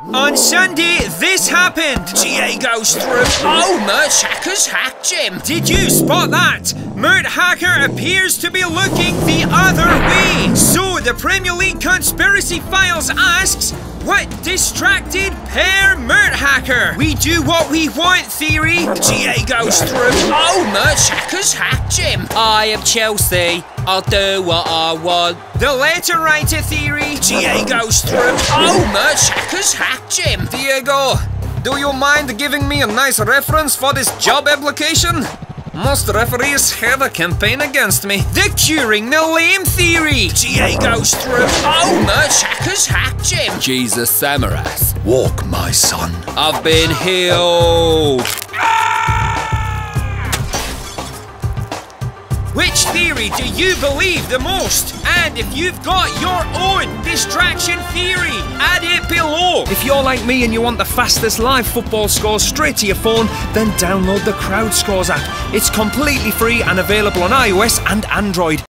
On Sunday, this happened. GA goes through. Oh, Mertesacker's hacked him. Did you spot that? Mertesacker appears to be looking the other way. So the Premier League Conspiracy Files asks, what distracted Per Mert We do what we want, theory. GA goes through. Oh, Mert Hacker's hacked him. I am Chelsea. I'll do what I want. The letter writer theory. GA goes through. Oh, Mertesacker's hacked him. Diego, do you mind giving me a nice reference for this job application? Most referees have a campaign against me. The curing the lame theory. GA goes through. Oh, Mertesacker's hacked. Jesus Samaras. Walk, my son. I've been healed. Which theory do you believe the most? And if you've got your own distraction theory, add it below. If you're like me and you want the fastest live football scores straight to your phone, then download the CrowdScores app. It's completely free and available on iOS and Android.